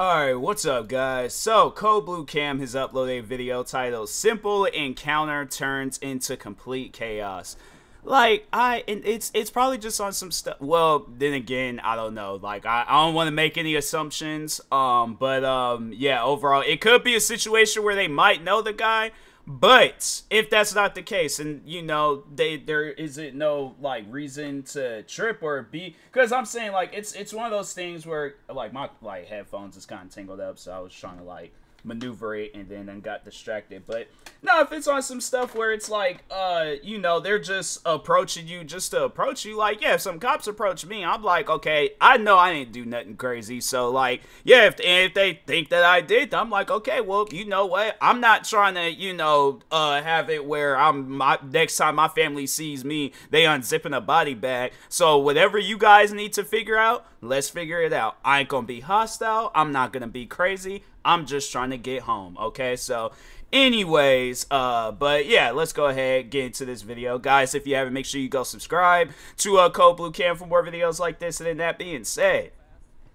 Alright, what's up guys? So, Code Blue Cam has uploaded a video titled Simple Encounter Turns into Complete Chaos. Like, I, and it's it's probably just on some stuff, well, then again, I don't know, like, I, I don't want to make any assumptions, um, but, um, yeah, overall, it could be a situation where they might know the guy, but if that's not the case, and you know, they there isn't no like reason to trip or be because I'm saying like it's it's one of those things where like my like headphones is kind of tangled up, so I was trying to like maneuver it and then, then got distracted. But no, if it's on some stuff where it's like, uh, you know, they're just approaching you just to approach you, like, yeah, if some cops approach me, I'm like, okay, I know I didn't do nothing crazy. So, like, yeah, if, if they think that I did, I'm like, okay, well, you know what? I'm not trying to, you know, uh, have it where I'm, my, next time my family sees me, they unzipping a body bag. So, whatever you guys need to figure out, let's figure it out. I ain't gonna be hostile. I'm not gonna be crazy. I'm just trying to get home. Okay, so anyways uh but yeah let's go ahead get into this video. Guys if you haven't make sure you go subscribe to uh code blue cam for more videos like this. And then that being said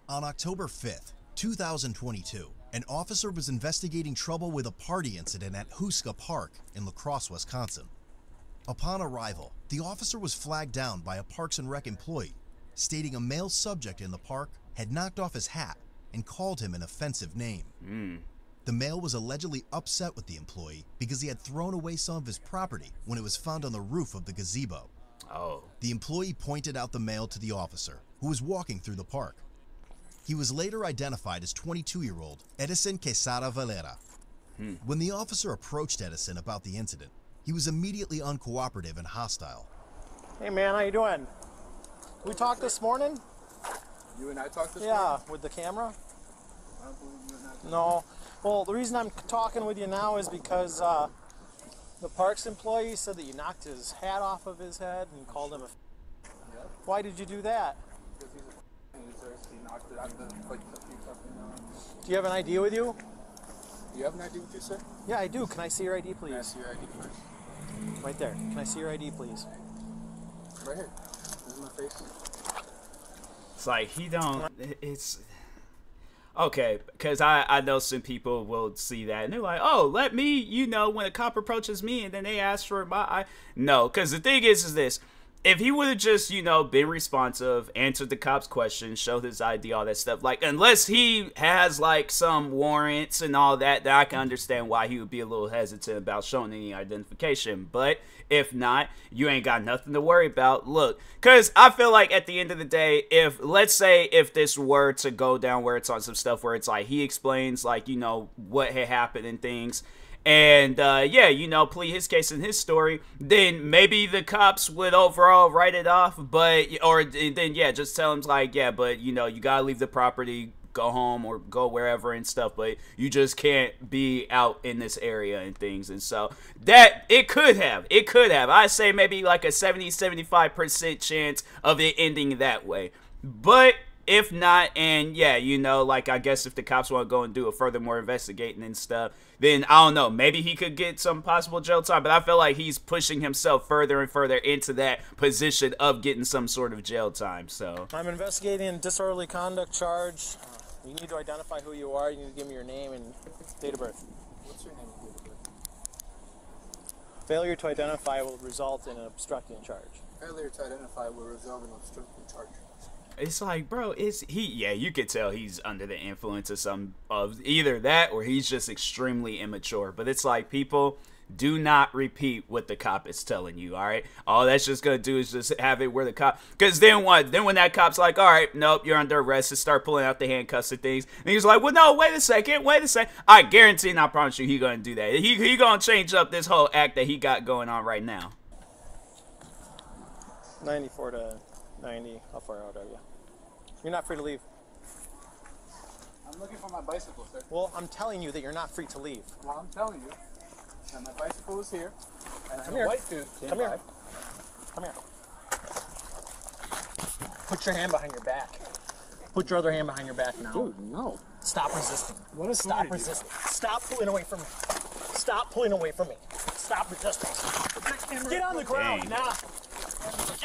on october 5th 2022 an officer was investigating trouble with a party incident at houska park in la crosse wisconsin. Upon arrival the officer was flagged down by a parks and rec employee stating a male subject in the park had knocked off his hat and called him an offensive name. Mm. The male was allegedly upset with the employee because he had thrown away some of his property when it was found on the roof of the gazebo. Oh. The employee pointed out the male to the officer, who was walking through the park. He was later identified as 22-year-old Edison Quesada Valera. Hmm. When the officer approached Edison about the incident, he was immediately uncooperative and hostile. Hey man, how you doing? We talked this morning? You and I talked this Yeah, morning? with the camera? No. Well, the reason I'm talking with you now is because uh, the parks employee said that you knocked his hat off of his head and called him a. Yeah. Why did you do that? Because he's a loser. He knocked it out of the like the few something. Do you have an ID with you? Do you have an ID with you, sir? Yeah, I do. Can I see your ID, Can I please? see your ID first? Right there. Can I see your ID, please? Right here. This is my face. It's like he don't. It's okay because I I know some people will see that and they're like, oh, let me, you know, when a cop approaches me and then they ask for my, I no, because the thing is, is this. If he would have just, you know, been responsive, answered the cop's questions, showed his ID, all that stuff, like, unless he has, like, some warrants and all that, that I can understand why he would be a little hesitant about showing any identification. But if not, you ain't got nothing to worry about. Look, because I feel like at the end of the day, if, let's say, if this were to go down where it's on some stuff where it's like he explains, like, you know, what had happened and things, and uh, yeah, you know, plead his case and his story, then maybe the cops would overall write it off. But or then yeah, just tell him like yeah, but you know, you gotta leave the property, go home or go wherever and stuff. But you just can't be out in this area and things. And so that it could have, it could have. I say maybe like a 70, 75 percent chance of it ending that way. But if not, and yeah, you know, like I guess if the cops want to go and do a further more investigating and stuff, then I don't know. Maybe he could get some possible jail time, but I feel like he's pushing himself further and further into that position of getting some sort of jail time. So I'm investigating a disorderly conduct charge. Uh, you need to identify who you are. You need to give me your name and date of birth. What's your name? and date of birth? Failure to identify will result in an obstructing charge. Failure to identify will result in an obstructing charge. It's like, bro, is he? Yeah, you could tell he's under the influence of some of either that or he's just extremely immature. But it's like people do not repeat what the cop is telling you. All right, all that's just gonna do is just have it where the cop. Because then what? Then when that cop's like, all right, nope, you're under arrest, and start pulling out the handcuffs and things, and he's like, well, no, wait a second, wait a second. I guarantee, and I promise you, he gonna do that. He he gonna change up this whole act that he got going on right now. 94 to 90. How far out are you? You're not free to leave. I'm looking for my bicycle, sir. Well, I'm telling you that you're not free to leave. Well, I'm telling you that my bicycle is here, and I'm Come a white dude. Come here. Come here. Put your hand behind your back. Put your other hand behind your back now. Dude, no. Stop resisting. What is Stop resisting. Stop pulling away from me. Stop pulling away from me. Stop resisting. Get on the ground Dang. now.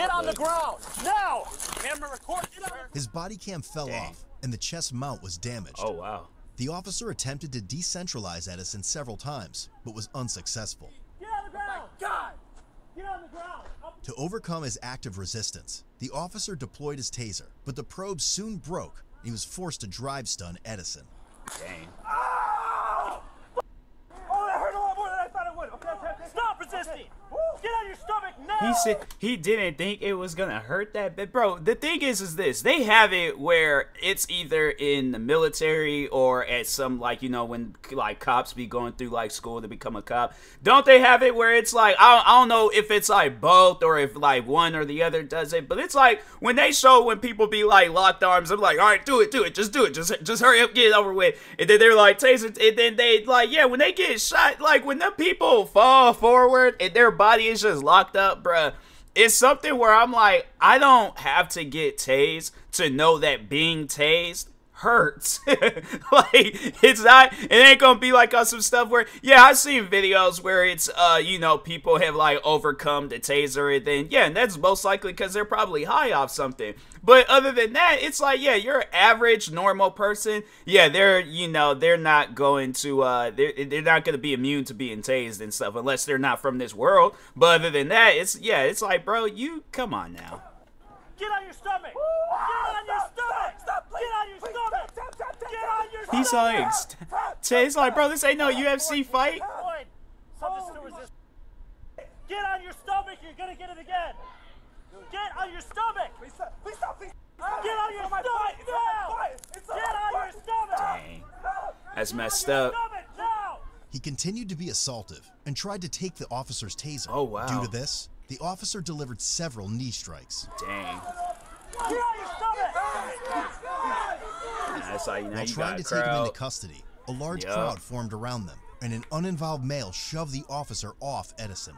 Get on the ground now. Camera record. Get on. His body cam fell Dang. off, and the chest mount was damaged. Oh wow. The officer attempted to decentralize Edison several times, but was unsuccessful. Get on the ground. Oh, God. Get on the ground. Up. To overcome his active resistance, the officer deployed his taser, but the probe soon broke, and he was forced to drive stun Edison. Dang. Oh, Oh, that hurt a lot more than I thought it would. Okay, okay, okay. Stop resisting. Get on your stomach. He said he didn't think it was gonna hurt that bit, bro. The thing is, is this? They have it where it's either in the military or at some like you know when like cops be going through like school to become a cop. Don't they have it where it's like I don't, I don't know if it's like both or if like one or the other does it, but it's like when they show when people be like locked arms, I'm like, all right, do it, do it, just do it, just just hurry up, get it over with. And then they're like taser, and then they like yeah, when they get shot, like when the people fall forward and their body is just locked up, bruh. It's something where I'm like, I don't have to get tased to know that being tased hurts. like it's not it ain't gonna be like on some stuff where yeah, I've seen videos where it's uh, you know, people have like overcome the taser and then yeah, and that's most likely because they're probably high off something. But other than that, it's like, yeah, you're an average normal person. Yeah, they're you know, they're not going to uh they're they're not gonna be immune to being tased and stuff unless they're not from this world. But other than that, it's yeah, it's like, bro, you come on now. Get on your stomach. Get on your stomach. Stop, Get on your stomach. Get on your stomach. He's like, st- he's like, bro, this ain't no UFC fight. Floyd, substance to. Get on your stomach. You're gonna get it again. Get on your stomach. Please stop. Please stop. Please. Get on your stomach now. Get on your stomach. Dang, that's messed Your up. stomach. He continued to be assaultive and tried to take the officer's taser. Oh, wow. Due to this, the officer delivered several knee strikes. Dang, Get on your stomach. that's how you know While you trying got to take him into custody, a large Yup. crowd formed around them, and an uninvolved male shoved the officer off Edison.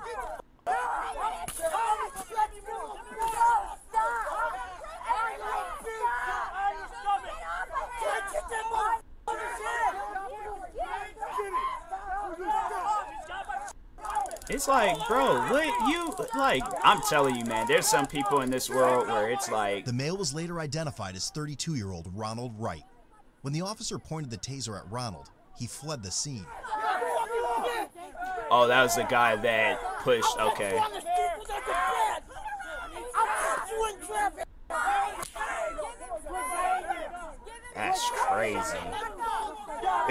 It's like, bro, what you like? I'm telling you, man. There's some people in this world where it's like, The male was later identified as 32 year old Ronald Wright. When the officer pointed the taser at Ronald, he fled the scene. oh, that was the guy that pushed. Okay, that's crazy.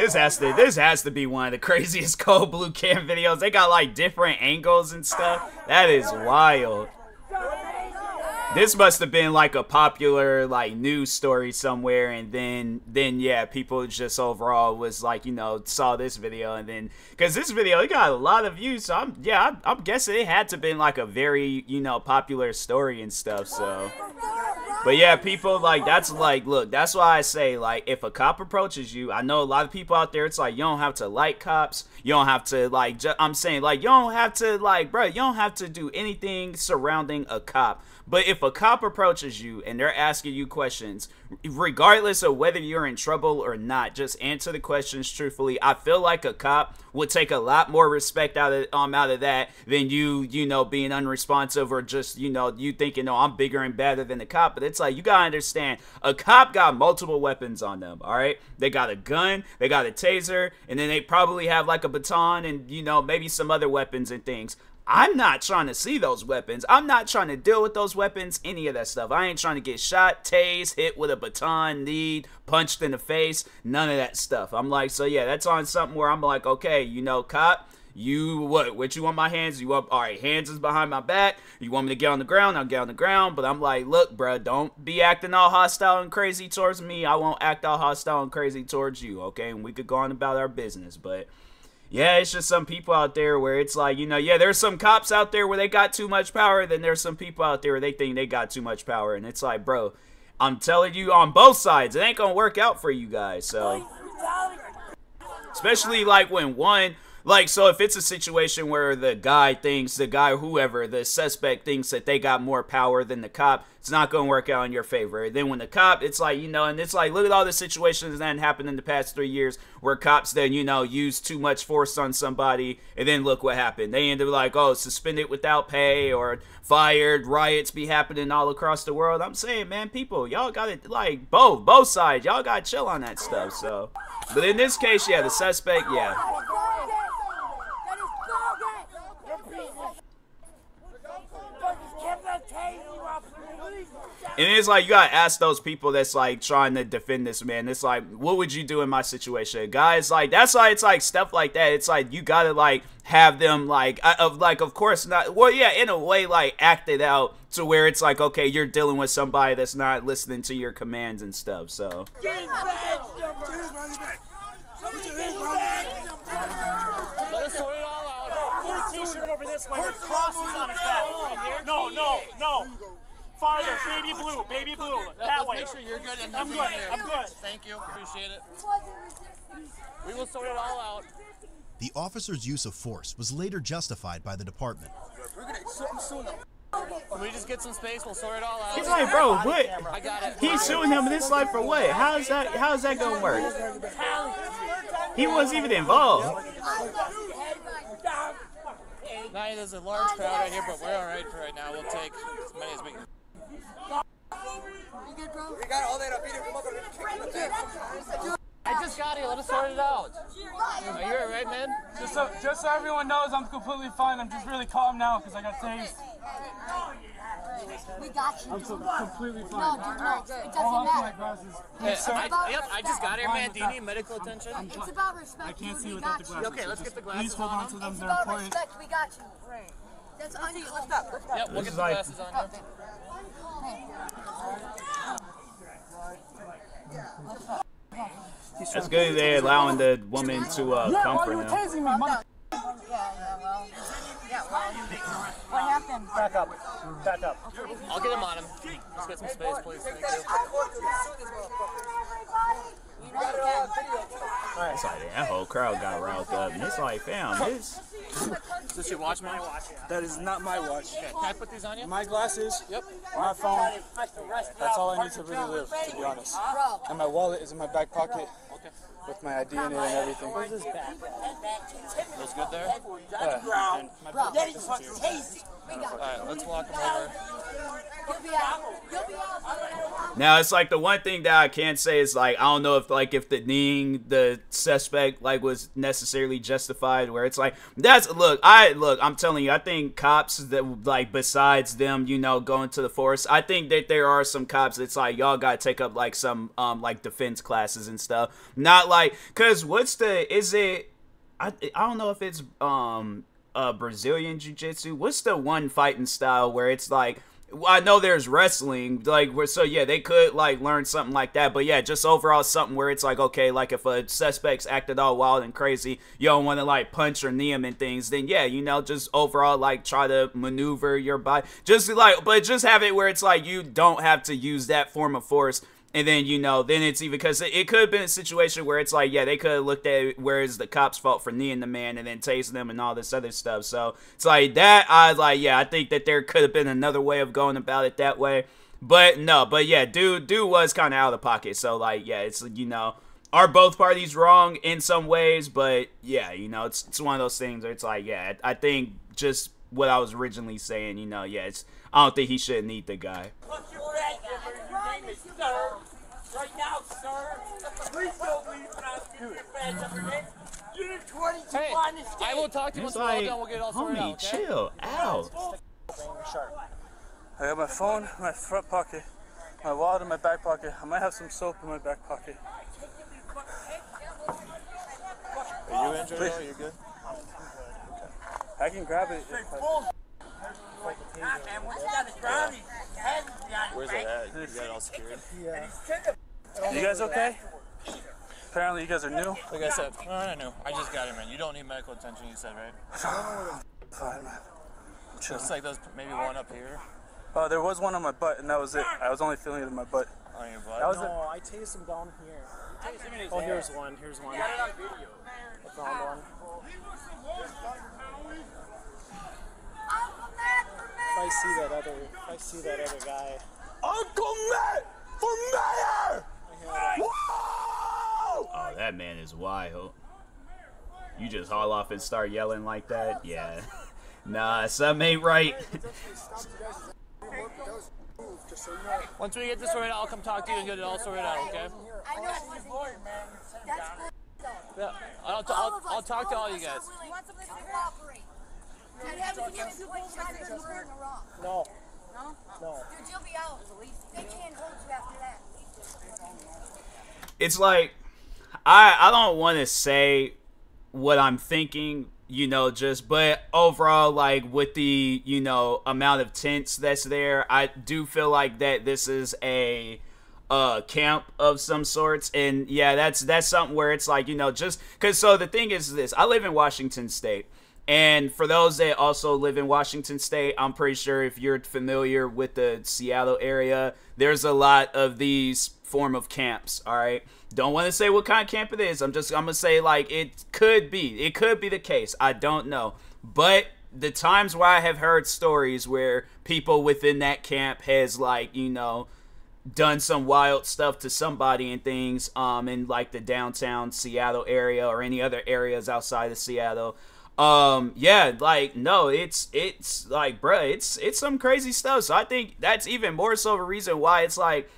This has to this has to be one of the craziest code blue cam videos. They got like different angles and stuff. That is wild. This must have been like a popular like news story somewhere, and then then yeah, people just overall was like you know saw this video, and then because this video it got a lot of views, so I'm yeah I'm, I'm guessing it had to been like a very you know popular story and stuff. So, but yeah, people like that's like look, that's why I say like if a cop approaches you, I know a lot of people out there. It's like you don't have to like cops, you don't have to like. I'm saying like you don't have to like, bro, you don't have to do anything surrounding a cop. But if a cop approaches you and they're asking you questions, regardless of whether you're in trouble or not, just answer the questions truthfully. I feel like a cop would take a lot more respect out of um out of that than you, you know, being unresponsive or just, you know, you thinking, oh, I'm bigger and better than the cop. But it's like you gotta understand, a cop got multiple weapons on them, all right? They got a gun, they got a taser, and then they probably have like a baton and you know, maybe some other weapons and things. I'm not trying to see those weapons. I'm not trying to deal with those weapons, any of that stuff. I ain't trying to get shot, tased, hit with a baton, kneed, punched in the face, none of that stuff. I'm like, so yeah, that's on something where I'm like, okay, you know, cop, you what? What you want my hands? You want all right? Hands is behind my back. You want me to get on the ground? I'll get on the ground. But I'm like, look, bruh, don't be acting all hostile and crazy towards me. I won't act all hostile and crazy towards you. Okay, and we could go on about our business, but yeah, it's just some people out there where it's like, you know, yeah, there's some cops out there where they got too much power, then there's some people out there where they think they got too much power. And it's like, bro, I'm telling you on both sides, it ain't gonna work out for you guys. So, especially like when one like so if it's a situation where the guy thinks the guy whoever the suspect thinks that they got more power than the cop it's not going to work out in your favor. Then when the cop it's like you know and it's like look at all the situations that happened in the past three years where cops then you know use too much force on somebody and then look what happened. They end up like oh suspended without pay or fired riots be happening all across the world. I'm saying man people y'all got it like both both sides y'all got to chill on that stuff so. But in this case yeah the suspect yeah And it's like you gotta ask those people that's like trying to defend this man. It's like, what would you do in my situation, guys? Like that's why it's like stuff like that. It's like you gotta like have them like of like of course not. Well, yeah, in a way like act it out to where it's like okay, you're dealing with somebody that's not listening to your commands and stuff. So. No, no, no. Farther, baby blue, baby blue. That way. Make sure you're good and I'm good, there. I'm good. Thank you. Appreciate it. We will sort it all out. The officer's use of force was later justified by the department. Can we just get some space? We'll sort it all out. It's like, bro, what? I got it. He's suing him in this life for what? How's that? How's that gonna work? He wasn't even involved. Now there's a large crowd right here, but we're all right for right now. We'll take as many as we can. I just got here. Let us sort it out. Are you alright, man? Just so, just so everyone knows, I'm completely fine. I'm just really calm now because I got tased. We got you. I'm so completely No, fine. dude, no, it doesn't of my matter. glasses. Hey, Sir, I, yep, I just got here, man. Do you need medical attention? It's about respect. I can't see without the glasses. Okay, let's get the Please glasses hold on on to them. It's They're about important. respect. We got you. That's uncalled. Yep, we'll This get is the like- glasses on you. That's good. They're allowing the woman to uh, Yeah, why comfort you were him. tasing me, mother? What happened? Back up. Back up. I'll get him on him. Let's get some space, please. Thank you. It's like that whole crowd got riled up, and it's like, fam, this. Is this your watch, man? That is not my watch. Okay, can I put these on you? My glasses, Yep. my phone. That's all I need to really live, to be honest. And my wallet is in my back pocket Okay. with my ID in it and everything. Where's this? Feels good there? Yeah. And my backpack is here. Alright, let's walk him over. You'll be out. You'll be out. Now it's like the one thing that I can't say is like I don't know if like if the kneeing the suspect like was necessarily justified. Where it's like that's look I look I'm telling you I think cops that like besides them you know going to the force I think that there are some cops that's like y'all gotta take up like some um like defense classes and stuff. Not like cause what's the is it I I don't know if it's um uh Brazilian jiu-jitsu. What's the one fighting style where it's like I know there's wrestling, like where so yeah, they could like learn something like that, but yeah, just overall something where it's like okay, like if a suspect's acted all wild and crazy, you don't want to like punch or knee him and things, then yeah, you know, just overall like try to maneuver your body, just like, but just have it where it's like you don't have to use that form of force and then you know, then it's even because it could have been a situation where it's like, yeah, they could have looked at where the cops' fault for kneeing the man and then tasing them and all this other stuff. So it's like that. I was like, yeah, I think that there could have been another way of going about it that way. But no, but yeah, dude, dude was kind of out of the pocket. So like, yeah, it's you know, are both parties wrong in some ways? But yeah, you know, it's it's one of those things where it's like, yeah, I think just what I was originally saying, you know, yeah, it's I don't think he should need the guy. What's your badge number? Your name is Sir. Right now, sir. Please don't leave without giving your badge number. in. Unit 22 Hey, on the I will talk to you It's once we're all done. We'll get it all sorted homie, out, okay? chill out. I got my phone in my front pocket, my wallet in my back pocket. I might have some soap in my back pocket. Are you injured? Please. Are you good? I can grab it. Where's it at? You got it all secured? You guys okay? Apparently you guys are new. Like I said, no, no, no. I just got it, man. You don't need medical attention, you said, right? Fine, man. Looks like there's maybe one up here Oh, there was one on my butt, and that was it. I was only feeling it in my butt. on your That butt. was it. No, I tased him down here. Oh, here's one. Here's one. I found one. Uncle Matt for If I see that other, if I see that other guy, Uncle Matt for mayor! Whoa! Oh, that man is wild. You just haul off and start yelling like that? Yeah. Nah, something ain't right. Once we get this sorted out, I'll come talk to you and get it all sorted out, okay? I know it wasn't you. That's cool. Yeah, I'll, All I'll, of us, I'll talk to all of you us are guys. willing to cooperate. Did everything you do both sides of the word wrong? no, No? no. Dude, you'll be out. They can't hold you after that. it's like I I don't want to say what I'm thinking, you know, just but overall like with the, you know, amount of tents that's there, I do feel like that this is a uh camp of some sorts and yeah, that's that's something where it's like, you know, just cuz so the thing is this, I live in Washington state. And for those that also live in Washington State, I'm pretty sure if you're familiar with the Seattle area, there's a lot of these form of camps. All right, don't want to say what kind of camp it is. I'm just I'm gonna say like it could be, it could be the case. I don't know, but the times where I have heard stories where people within that camp has like you know done some wild stuff to somebody and things um in like the downtown Seattle area or any other areas outside of Seattle. Um yeah, like no, it's it's like bruh, it's it's some crazy stuff. So I think that's even more so a reason why it's like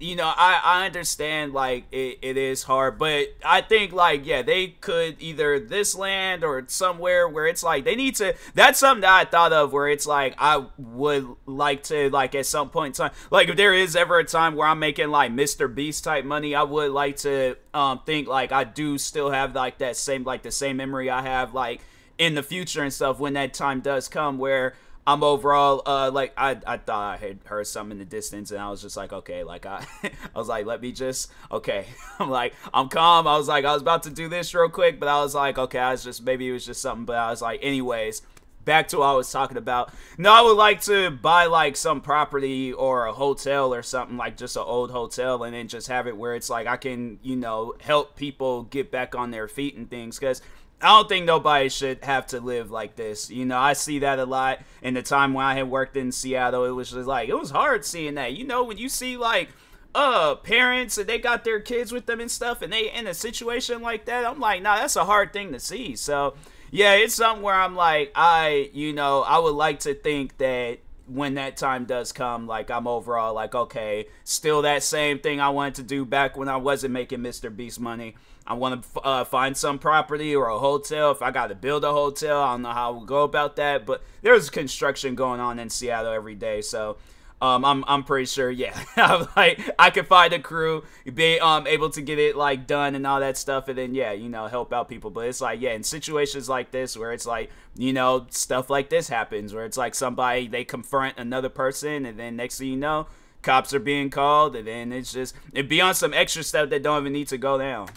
you know, I, I understand like it, it is hard, but I think like yeah, they could either this land or somewhere where it's like they need to. That's something that I thought of where it's like I would like to like at some point in time, like if there is ever a time where I'm making like Mr. Beast type money, I would like to um think like I do still have like that same like the same memory I have like in the future and stuff when that time does come where I'm overall uh like I I thought I had heard something in the distance and I was just like okay like I I was like let me just okay. I'm like I'm calm. I was like I was about to do this real quick but I was like okay I was just maybe it was just something but I was like anyways back to what I was talking about. No I would like to buy like some property or a hotel or something like just an old hotel and then just have it where it's like I can you know help people get back on their feet and things because I don't think nobody should have to live like this. You know, I see that a lot. In the time when I had worked in Seattle, it was just like it was hard seeing that. You know, when you see like uh parents and they got their kids with them and stuff and they in a situation like that, I'm like, nah, that's a hard thing to see. So yeah, it's something where I'm like, I you know, I would like to think that when that time does come, like I'm overall like, okay, still that same thing I wanted to do back when I wasn't making Mr. Beast money. I want to uh, find some property or a hotel. If I got to build a hotel, I don't know how we'll go about that. But there's construction going on in Seattle every day, so um, I'm I'm pretty sure. Yeah, like I could find a crew, be um able to get it like done and all that stuff, and then yeah, you know, help out people. But it's like yeah, in situations like this where it's like you know stuff like this happens, where it's like somebody they confront another person, and then next thing you know. Cops are being called, and then it's just it be on some extra stuff that don't even need to go down.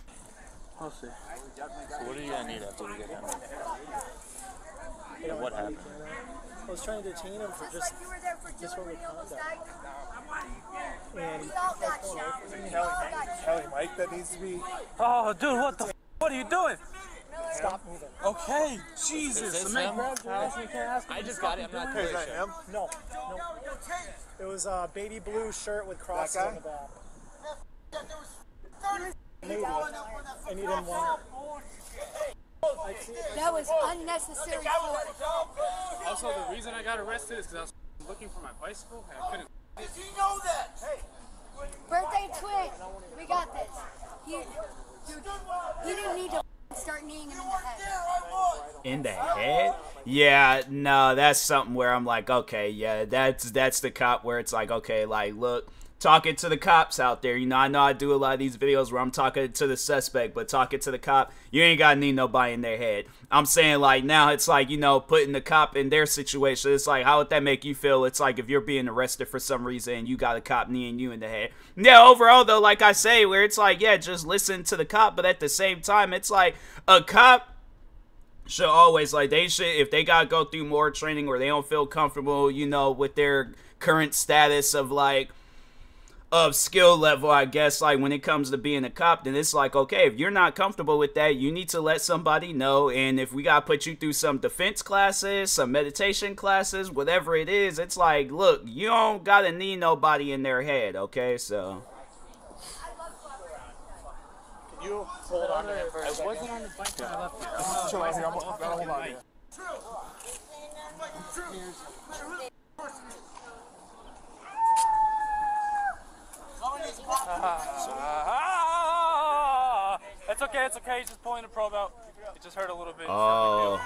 We'll see. So what are you gonna need after we get done? Yeah, what happened? I was trying to detain him for just like you were there for disorderly Dylan when he almost conduct. died. and We all got shot. We all got shot. Kelly Mike that needs to be. Oh, dude, what the? F- what are you doing? stop moving. Okay, Is Jesus. this the man him? grabbed your you can't ask him I just got it. I'm not doing totally Is that sure. him? No, no. It was a baby blue shirt with crosses on the back. Maybe. And he didn't want it. I see it. That was unnecessary. Also, the reason I got arrested is because I was looking for my bicycle and I couldn't. Did you know that? Hey. Birthday twin. We got this. He, dude, he didn't need to start kneeing him in the head. in the head yeah no that's something where i'm like okay yeah that's that's the cop where it's like okay like look talking to the cops out there. You know i know i do a lot of these videos where i'm talking to the suspect but talking to the cop you ain't gotta need nobody in their head. I'm saying like now it's like you know putting the cop in their situation. It's like how would that make you feel? It's like if you're being arrested for some reason and you got a cop kneeing you in the head. Yeah overall though like i say where it's like yeah just listen to the cop but at the same time it's like a cop should always like they should if they gotta go through more training or they don't feel comfortable, you know, with their current status of like of skill level, I guess, like when it comes to being a cop, then it's like, okay, if you're not comfortable with that, you need to let somebody know. And if we gotta put you through some defense classes, some meditation classes, whatever it is, it's like, look, you don't gotta need nobody in their head, okay? So. Can you hold on to him for a I second? wasn't on the bike when I left here. Chill out here. I'm gonna hold on here. Ah, it's okay, it's okay. He's just pulling the probe out. It just hurt a little bit. Oh.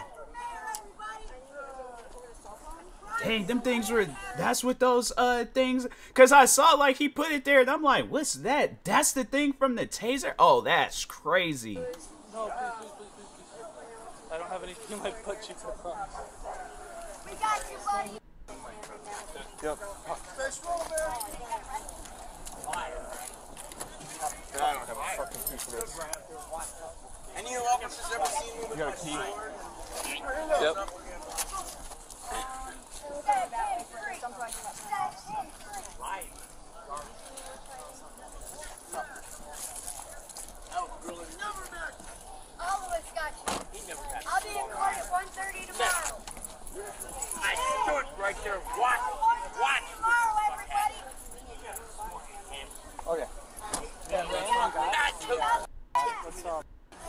Dang, them things were. That's what those uh things. Cause I saw like he put it there, and I'm like, what's that? That's the thing from the taser. Oh, that's crazy. No, please, please, please, please, please. I don't have anything like butt cheeks or thumbs. We got you, buddy. Yep. I don't have a fucking key for this. Any of your officers ever seen me You got a key? Yep. All of us got you. I'll be in court at 1.30 tomorrow. I stood right there. Watch. Watch. Okay.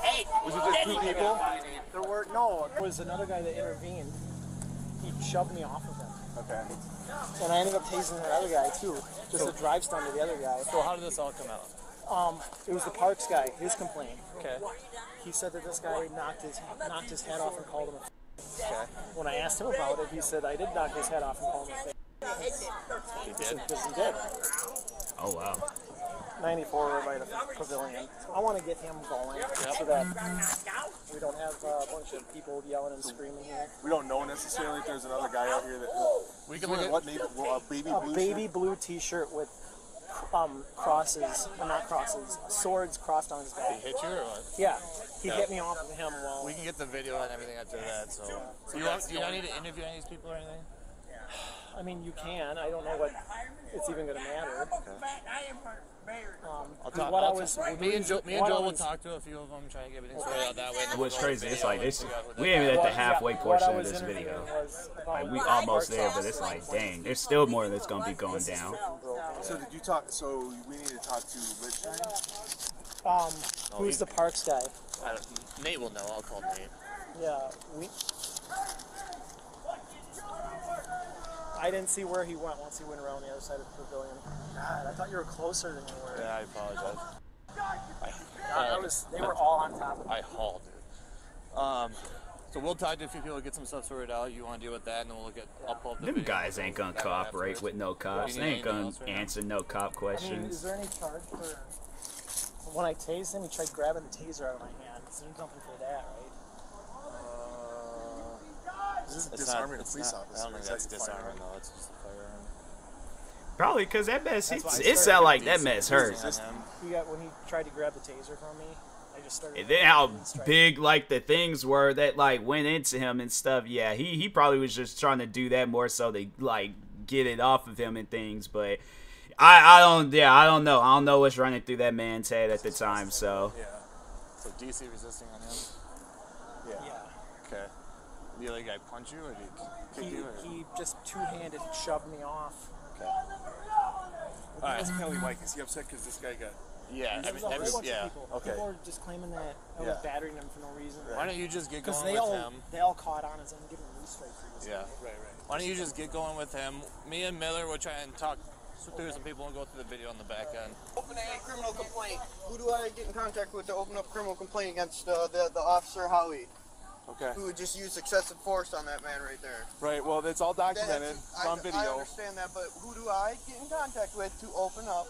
Hey, Was it just two people? There were no. There was another guy that intervened. He shoved me off of him, Okay. and I ended up tasing that other guy too. Just a drive stun to the other guy. So how did this all come out? Um, it was the Parks guy. His complaint. Okay. He said that this guy knocked his knocked his head off and called him a. Okay. When I asked him about it, he said I did knock his head off and call him a. He He did. he did." Oh wow. 94 by the pavilion. I want to get him going so that we don't have uh, a bunch of people yelling and screaming here. We don't know necessarily if there's another guy out here that. We can look at. What name? Uh, baby A blue. baby shirt? blue T-shirt with um, crosses, uh, not crosses, swords crossed on his back. He back. hit you or what? Yeah, he Yeah. hit me off of him while. We can get the video and everything after that. So, do you, want, do you not need to interview any of these people or anything? I mean, you can. I don't know what it's even going to matter. Um, I'll 'cause talk. what I'll was, talk- me and Joe, me and what I Joel will talk to a few of them, try and get everything sorted out that way. What's we'll go over crazy? It's like this. figure out what We ain't even at the halfway portion of this video. Like we Parks almost there, but it's like, dang, there's still more that's gonna be going down. So did you talk? So we need to talk to Rich. Um, who's the Parks guy? I don't, Nate will know. I'll call Nate. Yeah, we. I didn't see where he went once he went around the other side of the pavilion. God, I thought you were closer than you were. Yeah, I apologize. I, God, I was. They were all on top of me. I hauled it. Um, so we'll talk to a few people, get some stuff sorted out. You want to deal with that, and then we'll look at. I'll pull up the Them video. guys ain't gonna cooperate with no cops. They ain't gonna anything else now? answer no cop I mean, is questions. there any charge for when I tased him? He tried grabbing the taser out of my hand. So there's nothing for that, right? This is It's disarming not, a police not, officer. I don't think that's that disarming though. It's just a firearm. Probably because that mess. That's why I It, it started sound like that mess hurt. decent on him. He got when he tried to grab the taser from me. I just started. And then how big like the things were that like went into him and stuff. Yeah, he he probably was just trying to do that more so they like get it off of him and things. But I I don't yeah I don't know I don't know what's running through that man's head at the time. So Yeah. So DC resisting on him. Yeah. Okay. The other guy punch you or did he kick He, you? Or? he just two-handed shoved me off. okay. Alright. Ask Kelly Mike. Is he upset because this guy got? Yeah. I mean, was a whole every, bunch yeah. of people. okay. People were just claiming that I was Yeah. battering them for no reason. Why don't you just get going they with all him? they all caught on as I'm giving loose strike for this. Yeah. Right, right. Why don't you just get going with him? Me and Miller will try and talk through some people and go through the video on the back end. open a criminal complaint. Who do I get in contact with to open up criminal complaint against uh, the the officer Howie, Okay. who would just use excessive force on that man right there? Right. Well, it's all documented. It's on I, I understand that, but who do I get in contact with to open up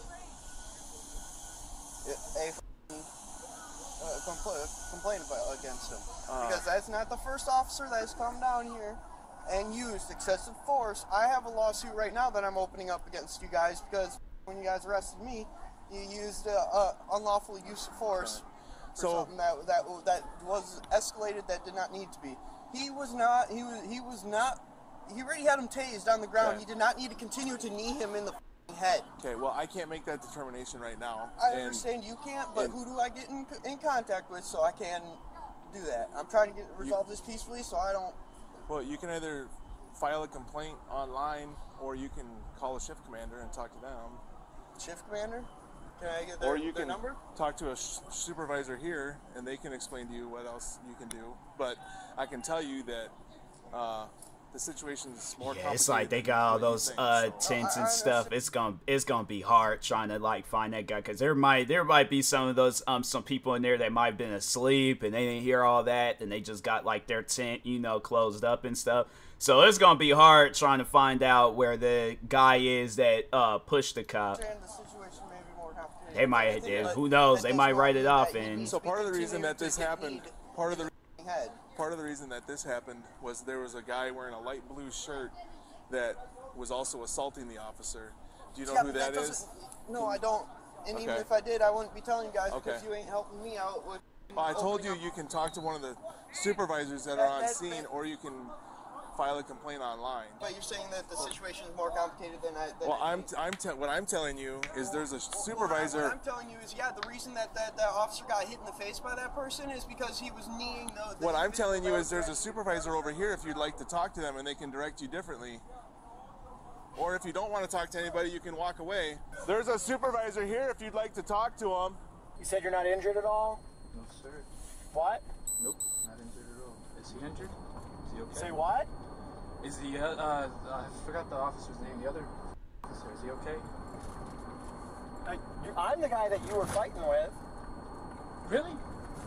a, uh, compl- complaint about, against him? Uh, because that's not the first officer that has come down here and used excessive force. I have a lawsuit right now that I'm opening up against you guys because when you guys arrested me, you used uh, uh, unlawful use of force for So- something that that that was escalated that did not need to be. He was not. He was. He was not. He already had him tased on the ground. He did not need to continue to knee him in the head. Okay, well, I can't make that determination right now. I and understand you can't, but who do I get in, in contact with so I can do that? I'm trying to get resolve this peacefully, so I don't. Well, you can either file a complaint online or you can call a shift commander and talk to them. Shift commander? Can I get their, or you their can number? talk to a sh- supervisor here and they can explain to you what else you can do. But I can tell you that uh, the situation is more Yeah, it's like they got all those think, uh so- tents and stuff. It's gonna it's gonna be hard trying to like find that guy because there might there might be some of those um some people in there that might have been asleep and they didn't hear all that and they just got like their tent you know closed up and stuff. So it's gonna be hard trying to find out where the guy is that uh pushed the cop. understand the situation may be more complicated. They might I think, but uh, who knows they might write it off and So part of the reason that this happened, part of the head. part of the reason that this happened was there was a guy wearing a light blue shirt that was also assaulting the officer. Do you know Yeah, who but that doesn't- No, I don't. And even if I did, I wouldn't be telling you guys because you ain't helping me out with. Well, I told you up- you can talk to one of the supervisors that That- are on that- scene, that- or you can file a complaint online. But you're saying that the situation is more complicated than I. Than Well, I'm, is. t- I'm te- what I'm telling you is there's a supervisor What supervisor. I'm telling you is, yeah, the reason that, that that officer got hit in the face by that person is because he was kneeing the. the What I'm telling you is there's a supervisor over here if you'd like to talk to them and they can direct you differently. Or if you don't want to talk to anybody, you can walk away. There's a supervisor here if you'd like to talk to him. You said you're not injured at all? No, sir. What? Nope, not injured at all. Is he injured? Is he okay? Say what? Is the, uh, uh, I forgot the officer's name, the other officer, is he okay? I, I'm the guy that you were fighting with. Really?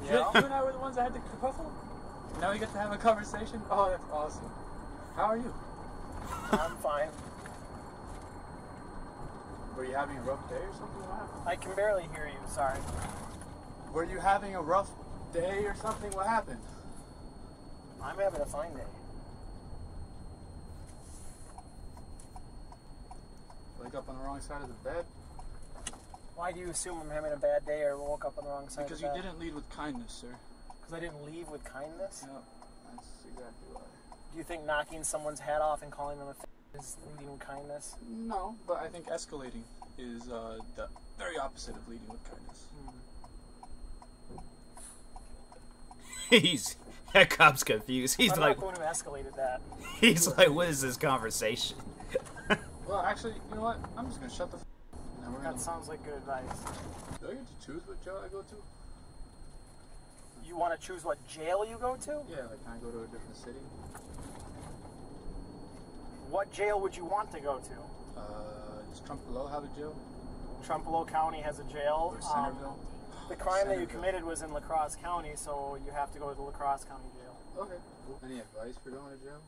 Yeah. You, you and I were the ones that had the kerfuffle? Now we get to have a conversation? Oh, that's awesome. How are you? I'm fine. Were you having a rough day or something? What happened? I can barely hear you. Sorry. Were you having a rough day or something? What happened? I'm having a fine day. Wake up on the wrong side of the bed? Why do you assume I'm having a bad day or woke up on the wrong side Because of you the bed? didn't lead with kindness, sir. Because I didn't leave with kindness? No, that's exactly why. Do you think knocking someone's head off and calling them a f- is leading with kindness? No, but I think escalating is uh, the very opposite of leading with kindness. he's that cop's confused. He's I'm like not the one who escalated that. he's like what is this conversation? Well, actually, you know what? I'm just gonna shut the. F- and we're gonna. That sounds like good advice. Do I get to choose what jail I go to? You want to choose what jail you go to? Yeah, like can I go to a different city? What jail would you want to go to? Uh, does Trempealeau have a jail? Trempealeau County has a jail. Or Um, Centerville? the crime that you committed was in La Crosse County, so you have to go to the La Crosse County Jail. Okay. Cool. Any advice for going to jail?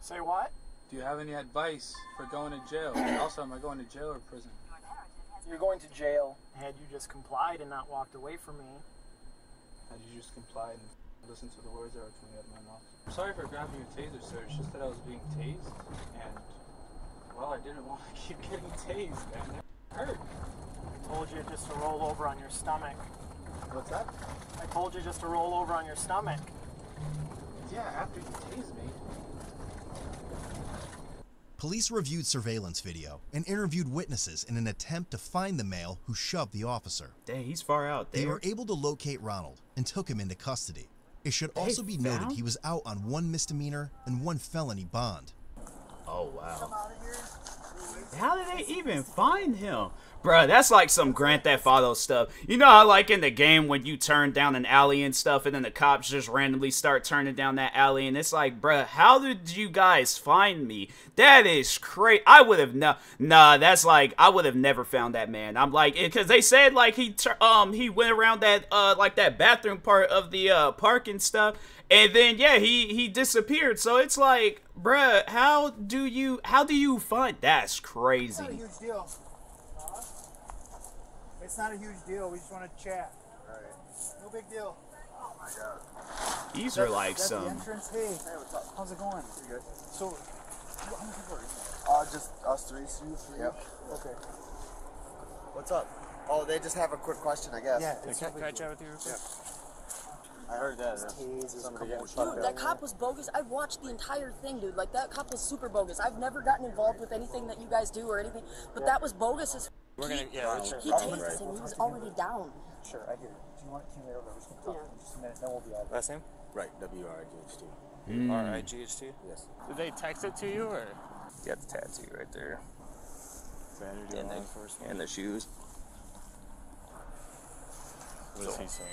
Say what? Do you have any advice for going to jail? Also, am I going to jail or prison? You're going to jail. Had you just complied and not walked away from me, Had you just complied and listened to the words that were coming out of my mouth? I'm sorry for grabbing your taser, sir. It's just that I was being tased, and well, I didn't want to keep getting tased, man. It hurt. I told you just to roll over on your stomach. What's that? I told you just to roll over on your stomach. Yeah, after you tased me. Police reviewed surveillance video and interviewed witnesses in an attempt to find the male who shoved the officer. Dang, he's far out They were able to locate Ronald and took him into custody. It should They also be noted he was out on one misdemeanor and one felony bond. Oh wow. How did they even find him? Bruh, that's like some Grand Theft Auto stuff. You know how like in the game when you turn down an alley and stuff and then the cops just randomly start turning down that alley and it's like, bruh, how did you guys find me? That is crazy. I would have no nah, that's like I would have never found that man. I'm like cuz they said like he um he went around that uh like that bathroom part of the uh park and stuff and then yeah, he he disappeared. So it's like, bruh, how do you how do you find that's crazy. Huge deal. It's not a huge deal. We just want to chat. All right. No big deal. Oh my god. These are like That's the some entrance. Hey, what's up? how's it going? Pretty good. So, how many people are you? Uh, just us three. You three. Yep. Okay. What's up? Oh, they just have a quick question, I guess. Yeah. it's Can, can I chat with you real quick? I heard that. His tase is Somebody getting commotion. fucked Dude, that cop was bogus. I watched the entire thing, dude. Like that cop was super bogus. I've never gotten involved with anything that you guys do or anything, but that was bogus as. We're he, gonna- yeah, we're he, gonna- he Right. him. He was already down. Sure, I hear you. Do you want to wait over? We're just going to talk in just a minute, then we'll be out of here. Last name? Right, W R I G H T. Mm. R I G H T? Yes. Did they text it to you or? You got the tattoo right there. And the, and the shoes. What is he saying?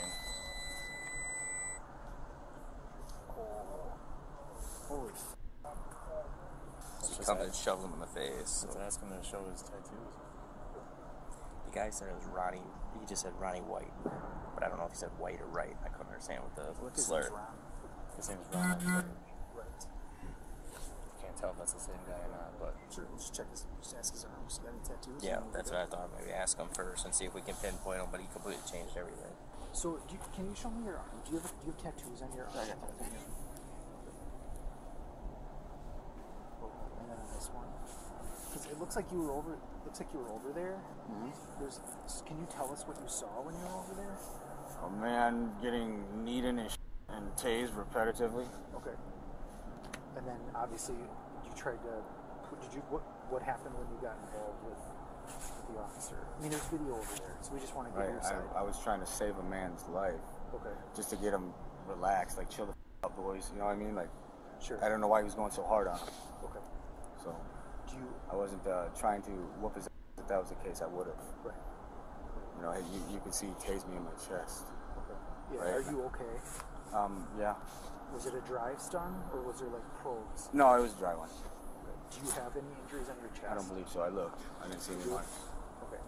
Holy He comes and shoves him in the face. Let's ask him to show his tattoos. Guy said it was Ronnie. He just said Ronnie White, but I don't know if he said white or right. I couldn't understand what the slur. His name's Ron. Can't tell if that's the same guy or not, but Sure, we'll just check his, just ask his arms. Got any tattoos? Yeah, that's what I thought. Maybe ask him first and see if we can pinpoint him. But he completely changed everything. So, do you, can you show me your arm? Do you have, do you have tattoos on your arm? I got tattoos. And then on this one. Because it looks like you were over. Looks like you were over there. Mhm. There's. Can you tell us what you saw when you were over there? A man getting kneed in his and tased repetitively. Okay. And then obviously you tried to. Did you what? What happened when you got involved with, with the officer? I mean, there's video over there, so we just want to get Right. your side. I, I was trying to save a man's life. Okay. Just to get him relaxed, like chill the f- out, boys. You know what I mean? Like, Sure. I don't know why he was going so hard on him. Okay. So, you? I wasn't uh, trying to whoop his. ass. If that was the case, I would have. Right. You know, you, you could see he tased me in my chest. Yeah. Right. Are you okay? Um. Yeah. Was it a drive stun or was there like probes? No, it was a dry one. Do you have any injuries on your chest? I don't believe so. I looked. I didn't see any marks. Okay.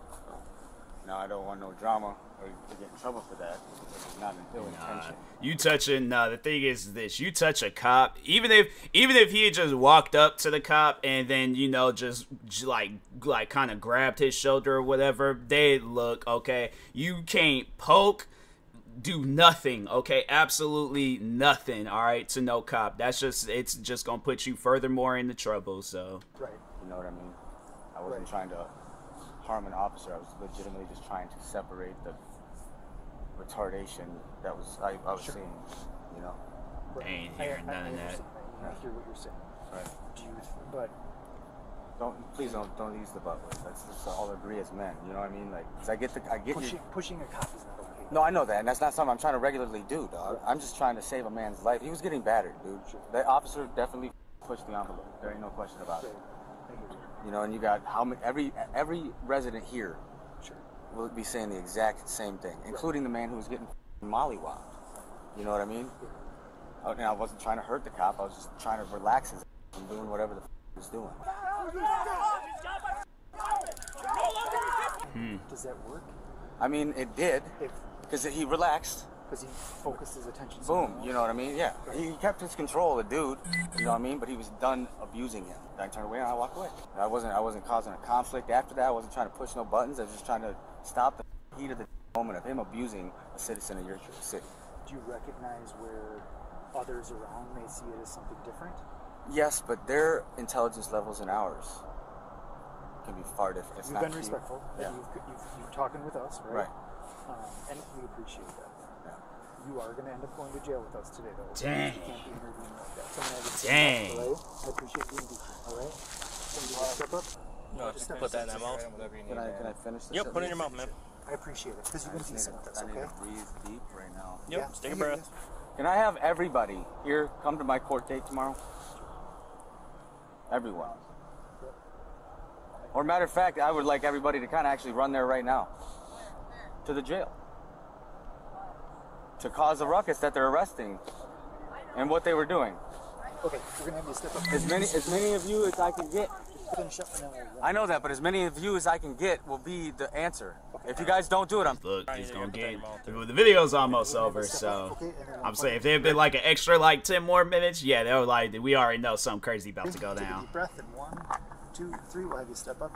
Now I don't want no drama or to get in trouble for that. It's not an ill intention. You touching? Uh, the thing is this: you touch a cop, even if even if he had just walked up to the cop and then you know just, like like kind of grabbed his shoulder or whatever, they look okay. You can't poke, do nothing. Okay, absolutely nothing. All right, to no cop. That's just it's just gonna put you furthermore into trouble. So Right. You know what I mean? I wasn't trying to harm an officer. I was legitimately just trying to separate the retardation that was I, I was seeing. You know. Right. ain't I- hearing I- none I of that. I hear what you're saying. Right. Do you? But Don't please don't don't use the butt word. Let's just all agree as men. You know what I mean? Like, 'cause I get the I get pushing you. pushing a cop is not okay. No, I know that, and that's not something I'm trying to regularly do, dog. I'm just trying to save a man's life. He was getting battered, dude. That officer definitely pushed the envelope. There ain't no question about it. You know, and you got how many every every resident here will be saying the exact same thing, including the man who was getting mollywopped. You know what I mean? Oh, And I wasn't trying to hurt the cop. I was just trying to relax his from doing whatever the he was doing. Hmm. Does that work? I mean, it did because he relaxed. Because he focused his attention. Boom. You know what I mean? Yeah. He kept his control, the dude. You know what I mean? But he was done abusing him. I turned away and I walked away. I wasn't. I wasn't causing a conflict after that. I wasn't trying to push no buttons. I was just trying to stop the heat of the moment of him abusing a citizen of your city. Do you recognize where others around may see it as something different? Yes, but their intelligence levels and ours can be far different. It's you've not been key. respectful. Yeah. You've, you've, you've talking with us, right? Right. Um, and we appreciate that. You are going to end up going to jail with us today, though. Dang. You can't be interviewing like that. Someone has a Dang. All right? I appreciate being decent. All right. Somebody want to step up? No, just put that in that mouth. Whatever you need. Can I, can I finish this? Yep, put it in your mouth, man. I appreciate it because you've been I just decent need with to- I need Okay. to breathe deep right now. Yep, just take a breath. Can I have everybody here come to my court date tomorrow? Everyone. Or matter of fact, I would like everybody to kind of actually run there right now. To the jail. To cause a ruckus that they're arresting and what they were doing. Okay, we're gonna have you step up. As many as many of you as I can get. Finish up and then we'll. I know that, but as many of you as I can get will be the answer. If you guys don't do it, I'm look, he's gonna get the, the video's almost over. So I'm saying if there had been like an extra like ten more minutes, yeah, they were like we already know something crazy about to go Take a down. deep breath and one, two, three. We'll have you step up.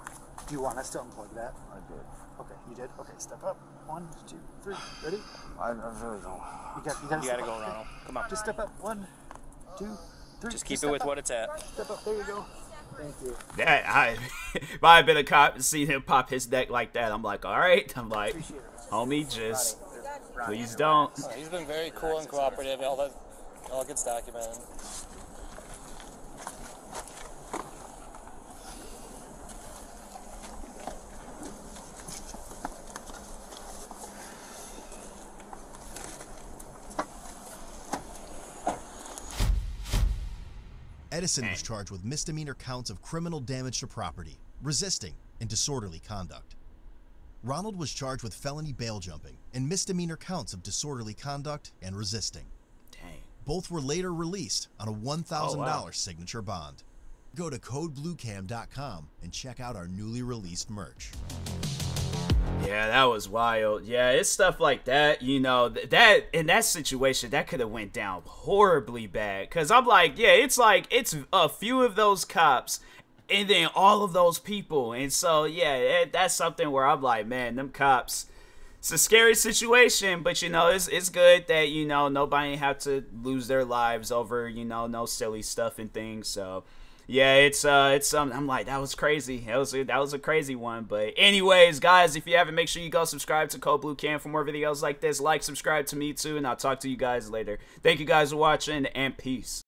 Do you want us to unplug that? I did. Okay, you did. Okay, step up. One, two, three. Ready? I, I really don't. You got. You got. You gotta go, Ronald. Come on. Just step up. One, two, three. Just keep it with up. what it's at. Step up. There you go. Thank you. That I, if I had been a cop and seen him pop his neck like that, I'm like, all right. I'm like, homie, just Please don't. He's been very cool and cooperative. All that, all gets documented. Edison was charged with misdemeanor counts of criminal damage to property, resisting, and disorderly conduct. Ronald was charged with felony bail jumping and misdemeanor counts of disorderly conduct and resisting. Dang. Both were later released on a $1,000 Oh, wow. signature bond. Go to codebluecam.com and check out our newly released merch. Yeah, that was wild. Yeah, it's stuff like that. You know, th- that in that situation, that could have went down horribly bad. Cause I'm like, yeah, it's like it's a few of those cops, and then all of those people, and so yeah, it, that's something where I'm like, man, them cops. It's a scary situation, but you know, it's it's good that you know nobody have to lose their lives over you know no silly stuff and things. So yeah, it's uh, it's something. I'm like, that was crazy. That was a, that was a crazy one. But anyways, guys, if you haven't, make sure you go subscribe to Code Blue Cam for more videos like this. Like, subscribe to me too, and I'll talk to you guys later. Thank you guys for watching, and peace.